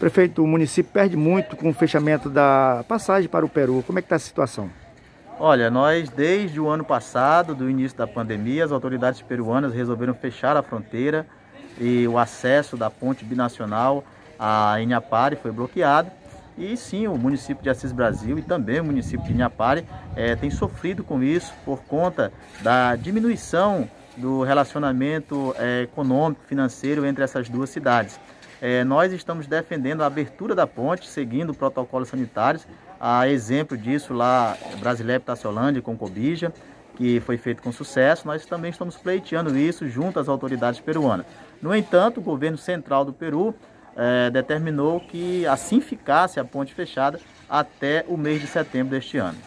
Prefeito, o município perde muito com o fechamento da passagem para o Peru. Como é que está a situação? Olha, nós desde o ano passado, do início da pandemia, as autoridades peruanas resolveram fechar a fronteira e o acesso da ponte binacional a Inhapare foi bloqueado. E sim, o município de Assis Brasil e também o município de Inhapare é, tem sofrido com isso por conta da diminuição do relacionamento é, econômico, financeiro entre essas duas cidades. É, nós estamos defendendo a abertura da ponte, seguindo protocolos sanitários, a exemplo disso lá, Brasilep Taciolândia com Cobija, que foi feito com sucesso, nós também estamos pleiteando isso junto às autoridades peruanas. No entanto, o governo central do Peru é, determinou que assim ficasse a ponte fechada até o mês de setembro deste ano.